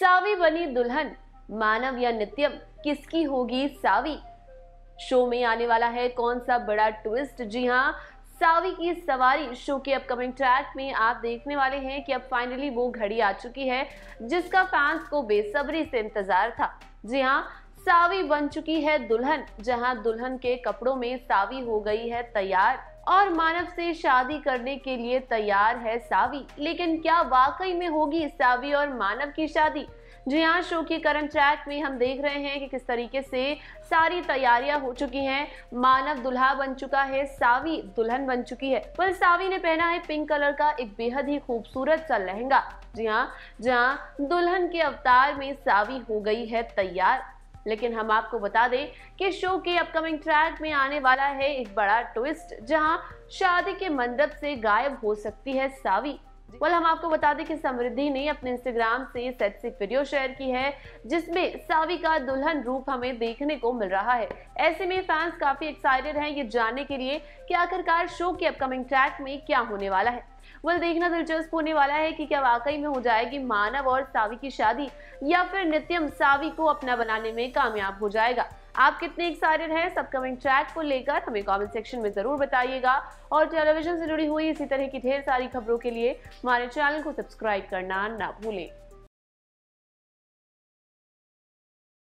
सावी बनी दुल्हन, मानव या नित्यम, किसकी होगी सावी? शो में आने वाला है कौन सा बड़ा ट्विस्ट जी हाँ सावी की सवारी शो के अपकमिंग ट्रैक में आप देखने वाले हैं कि अब फाइनली वो घड़ी आ चुकी है, जिसका फैंस को बेसब्री से इंतज़ार था। जी हाँ सावी बन चुकी है दुल्हन, जहाँ दुल्हन के कपड़ों में सावी हो गई है तैयार। और मानव से शादी करने के लिए तैयार है सावी। लेकिन क्या वाकई में होगी सावी और मानव की शादी? जी हाँ शो की करंट ट्रैक में हम देख रहे हैं कि किस तरीके से सारी तैयारियाँ हो चुकी हैं। मानव दुल्हा बन चुका है, सावी दुल्हन बन चुकी है। पर सावी ने पहना है पिंक कलर का एक बेहद ही खूबसूरत सा लहंगा। जी हाँ जहाँ दुल्हन के अवतार में सावी हो गई है तैयार। लेकिन हम आपको बता दें कि शो के अपकमिंग ट्रैक में आने वाला है एक बड़ा ट्विस्ट, जहाँ शादी के मंडप से गायब हो सकती है सावी। वेल हम आपको बता दें कि समृद्धि ने अपने इंस्टाग्राम से सेट से वीडियो शेयर की है, जिसमें सावी का दुल्हन रूप हमें देखने को मिल रहा है। ऐसे में फैंस काफ़ी एक्साइटेड हैं ये जानने के लिए कि आखिरकार शो के अपकमिंग ट्रैक में क्या होने वाला है। वेल देखना दिलचस्प होने वाला है कि क्या वाकई में हो जाएगी मानव और सावी की शादी, या फिर नित्यम सावी को अपना बनाने में कामयाब हो जाएगा। आप कितने एक्साइटेड हैं? सब कमिंग ट्रैक को लेकर हमें कमेंट सेक्शन में ज़रूर बताइएगा। और टेलीविज़न से जुड़ी हुई इसी तरह की ढेर सारी खबरों के लिए हमारे चैनल को सब्सक्राइब करना ना भूलें।